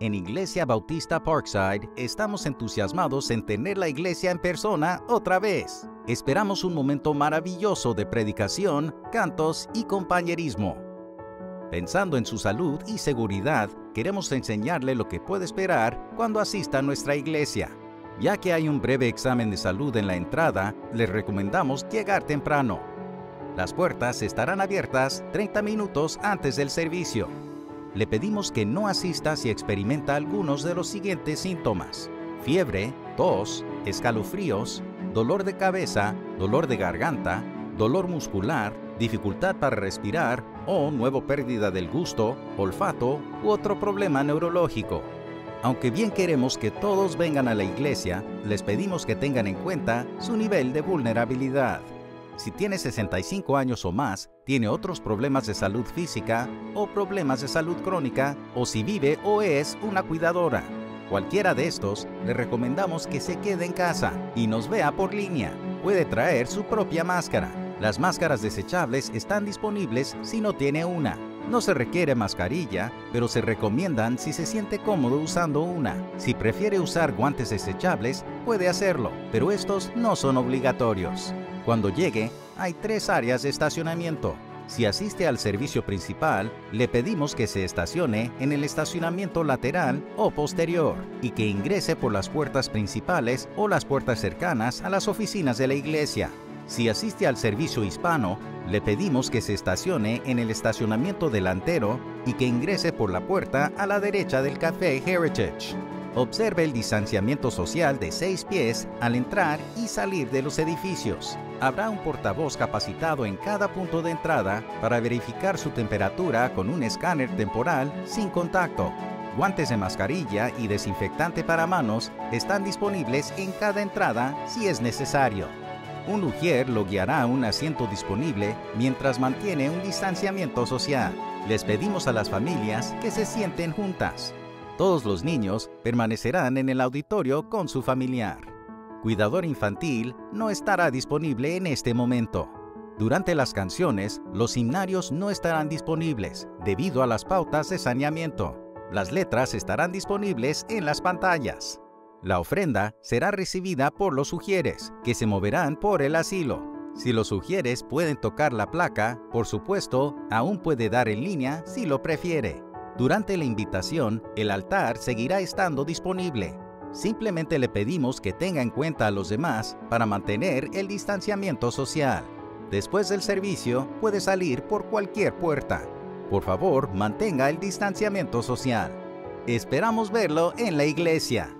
En Iglesia Bautista Parkside estamos entusiasmados en tener la iglesia en persona otra vez. Esperamos un momento maravilloso de predicación, cantos y compañerismo. Pensando en su salud y seguridad, queremos enseñarle lo que puede esperar cuando asista a nuestra iglesia. Ya que hay un breve examen de salud en la entrada, les recomendamos llegar temprano. Las puertas estarán abiertas 30 minutos antes del servicio le pedimos que no asista si experimenta algunos de los siguientes síntomas. Fiebre, tos, escalofríos, dolor de cabeza, dolor de garganta, dolor muscular, dificultad para respirar o nuevo pérdida del gusto, olfato u otro problema neurológico. Aunque bien queremos que todos vengan a la iglesia, les pedimos que tengan en cuenta su nivel de vulnerabilidad. Si tiene 65 años o más, tiene otros problemas de salud física o problemas de salud crónica, o si vive o es una cuidadora. Cualquiera de estos, le recomendamos que se quede en casa y nos vea por línea. Puede traer su propia máscara. Las máscaras desechables están disponibles si no tiene una. No se requiere mascarilla, pero se recomiendan si se siente cómodo usando una. Si prefiere usar guantes desechables, puede hacerlo, pero estos no son obligatorios. Cuando llegue, hay tres áreas de estacionamiento. Si asiste al servicio principal, le pedimos que se estacione en el estacionamiento lateral o posterior y que ingrese por las puertas principales o las puertas cercanas a las oficinas de la iglesia. Si asiste al servicio hispano, le pedimos que se estacione en el estacionamiento delantero y que ingrese por la puerta a la derecha del café Heritage. Observe el distanciamiento social de seis pies al entrar y salir de los edificios. Habrá un portavoz capacitado en cada punto de entrada para verificar su temperatura con un escáner temporal sin contacto. Guantes de mascarilla y desinfectante para manos están disponibles en cada entrada si es necesario. Un lugier lo guiará a un asiento disponible mientras mantiene un distanciamiento social. Les pedimos a las familias que se sienten juntas. Todos los niños permanecerán en el auditorio con su familiar. Cuidador infantil no estará disponible en este momento. Durante las canciones, los himnarios no estarán disponibles debido a las pautas de saneamiento. Las letras estarán disponibles en las pantallas. La ofrenda será recibida por los sugieres, que se moverán por el asilo. Si los sugieres pueden tocar la placa, por supuesto, aún puede dar en línea si lo prefiere. Durante la invitación, el altar seguirá estando disponible. Simplemente le pedimos que tenga en cuenta a los demás para mantener el distanciamiento social. Después del servicio, puede salir por cualquier puerta. Por favor, mantenga el distanciamiento social. Esperamos verlo en la iglesia.